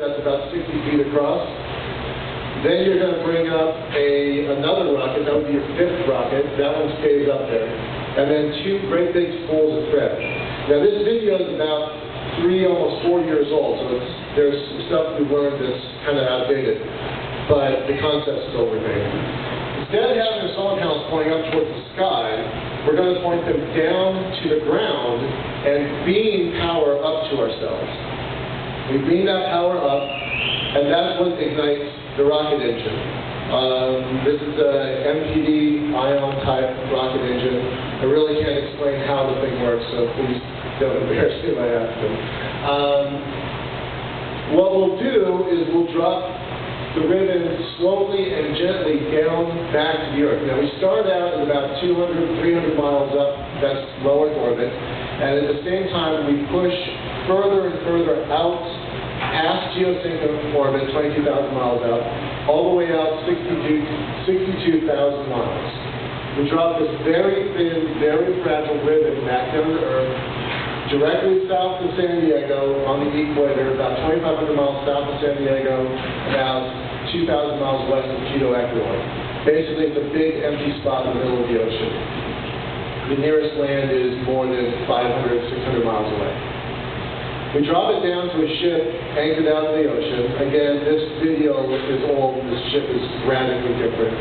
That's about 60 feet across. Then you're going to bring up a another rocket, that would be your fifth rocket. That one stays up there. And then two great big spools of thread. Now this video is about three, almost four years old, so it's, there's some stuff we've learned that's kind of outdated, but the concept still remains. Instead of having the solar panels pointing up towards the sky, we're going to point them down to the ground and beam power up to ourselves. We beam that power up, and that's what ignites the rocket engine. Um, this is a MPD ion type rocket engine. I really can't explain how the thing works, so please don't embarrass me by asking. Um, what we'll do is we'll drop the ribbon slowly and gently down back to the Earth. Now we start out at about 200, 300 miles up, that's low Earth orbit, and at the same time we push further and further out past geosync orbit, 22,000 miles out, all the way out 62,000 miles. We drop this very thin, very fragile ribbon back down to Earth, directly south of San Diego on the equator, about 2,500 miles south of San Diego, about 2,000 miles west of Quito, Ecuador. Basically, it's a big empty spot in the middle of the ocean. The nearest land is more than 500, 600 miles away. We drop it down to a ship anchored out in the ocean. Again, this video is old. This ship is radically different.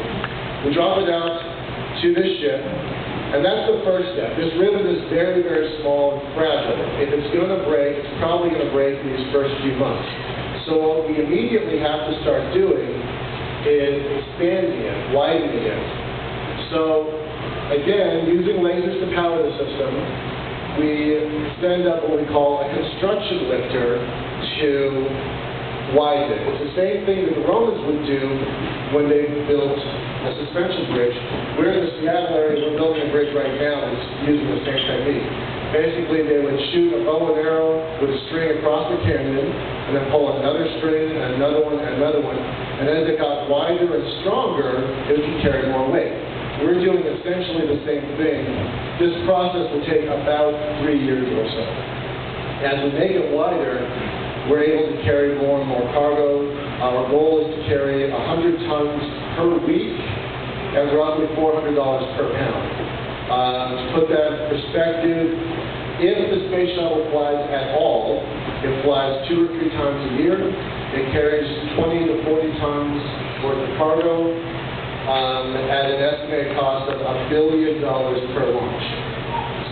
We drop it out to this ship, and that's the first step. This ribbon is very, very small and fragile. If it's going to break, it's probably going to break in these first few months. So what we immediately have to start doing is expanding it, widening it. So again, using lasers to power the system, we send up what we call a construction lifter to widen it. It's the same thing that the Romans would do when they built a suspension bridge. We're in the Seattle area, we're building a bridge right now that's using the same technique. Basically, they would shoot a bow and arrow with a string across the canyon, and then pull another string, and another one, and another one. And as it got wider and stronger, it could carry more weight. We're doing essentially the same thing. This process will take about three years or so. As we make it wider, we're able to carry more and more cargo. Our goal is to carry 100 tons per week at roughly $400 per pound. Uh, to put that in perspective, if the space shuttle flies at all, it flies two or three times a year. It carries 20 to 40 tons worth of cargo um, at an estimated cost of a billion dollars per launch.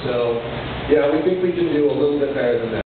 So, yeah, we think we can do a little bit better than that.